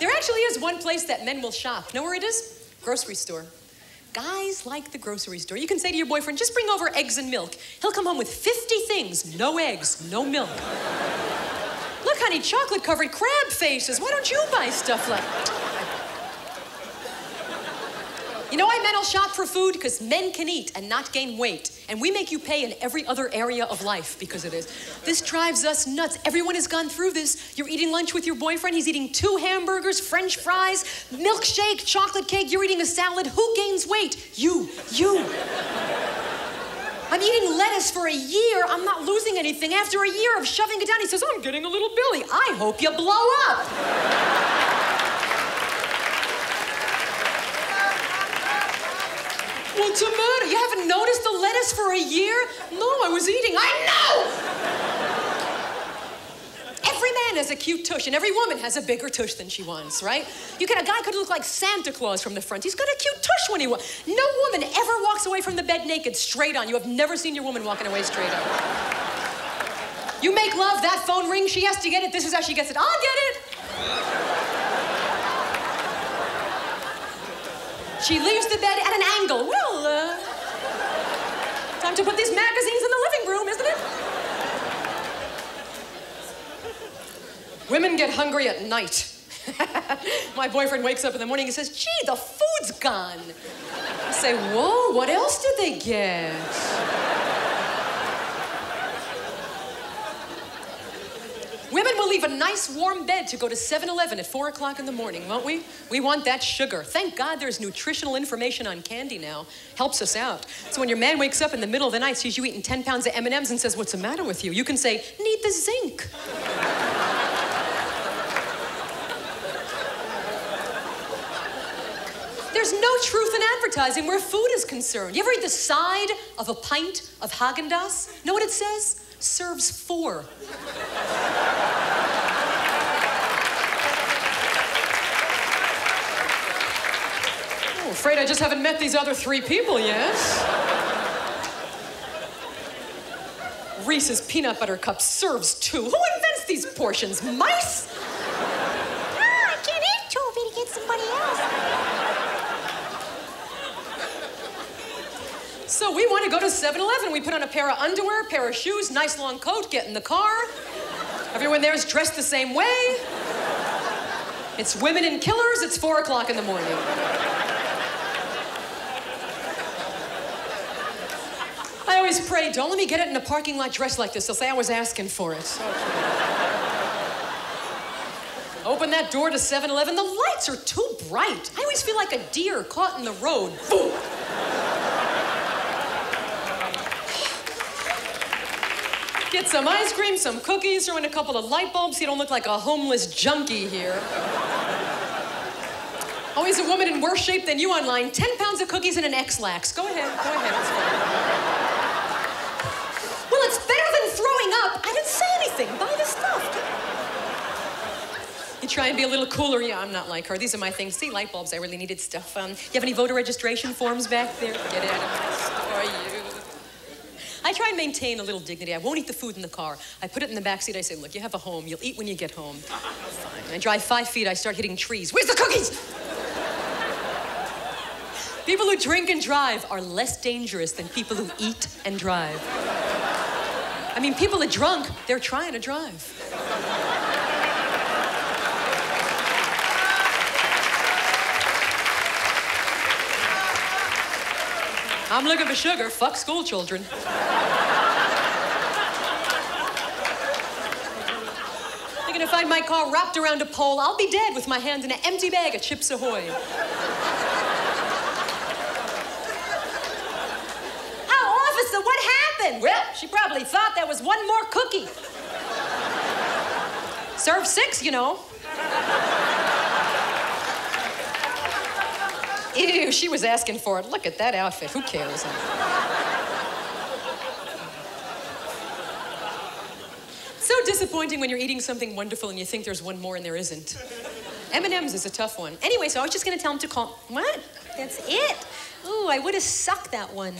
There actually is one place that men will shop. Know where it is? Grocery store. Guys like the grocery store. You can say to your boyfriend, just bring over eggs and milk. He'll come home with 50 things no eggs, no milk. Look, honey, chocolate covered crab faces. Why don't you buy stuff like You know why men will shop for food? Because men can eat and not gain weight. And we make you pay in every other area of life because of this. This drives us nuts. Everyone has gone through this. You're eating lunch with your boyfriend, he's eating two hamburgers, french fries, milkshake, chocolate cake, you're eating a salad. Who gains weight? You, you. I'm eating lettuce for a year. I'm not losing anything. After a year of shoving it down, he says, I'm getting a little Billy. I hope you blow up. What's the matter? You haven't lettuce for a year? No, I was eating. I know! Every man has a cute tush, and every woman has a bigger tush than she wants, right? You can a guy could look like Santa Claus from the front. He's got a cute tush when he wants. No woman ever walks away from the bed naked, straight on. You have never seen your woman walking away straight on. You make love, that phone rings, she has to get it. This is how she gets it. I'll get it. She leaves the bed at an angle. Well, uh, time to put these magazines in the living room, isn't it? Women get hungry at night. My boyfriend wakes up in the morning and says, gee, the food's gone. I say, whoa, what else did they get? Women will leave a nice warm bed to go to 7 Eleven at 4 o'clock in the morning, won't we? We want that sugar. Thank God there's nutritional information on candy now. Helps us out. So when your man wakes up in the middle of the night, sees you eating 10 pounds of M&Ms and says, what's the matter with you? You can say, need the zinc. There's no truth in advertising where food is concerned. You ever read the side of a pint of Haagen-Dazs? Know what it says? Serves four. Oh, afraid I just haven't met these other three people yet. Reese's peanut butter cup serves two. Who invents these portions? Mice? Ah, I can't eat two. Better get somebody else. So we want to go to 7-Eleven. We put on a pair of underwear, pair of shoes, nice long coat, get in the car. Everyone there is dressed the same way. It's women and killers. It's four o'clock in the morning. Always pray, don't let me get it in a parking lot dressed like this. They'll say I was asking for it. Open that door to 7 Eleven. The lights are too bright. I always feel like a deer caught in the road. Boom. Get some ice cream, some cookies, throw in a couple of light bulbs so you don't look like a homeless junkie here. Always a woman in worse shape than you online. 10 pounds of cookies and an Ex-Lax. Go ahead, go ahead. Try and be a little cooler. Yeah, I'm not like her. These are my things. See, light bulbs. I really needed stuff. Um, you have any voter registration forms back there? Get out of my store, you. I try and maintain a little dignity. I won't eat the food in the car. I put it in the back seat. I say, look, you have a home. You'll eat when you get home. Fine. I drive five feet. I start hitting trees. Where's the cookies? People who drink and drive are less dangerous than people who eat and drive. I mean, people are drunk. They're trying to drive. I'm looking for sugar. Fuck school children. You're gonna find my car wrapped around a pole. I'll be dead with my hand in an empty bag of Chips Ahoy. Oh, officer, what happened? Well, she probably thought there was one more cookie. Serve six, you know. Ew, she was asking for it. Look at that outfit. Who cares? so disappointing when you're eating something wonderful and you think there's one more and there isn't. M&M's is a tough one. Anyway, so I was just gonna tell him to call. What? That's it? Ooh, I would have sucked that one.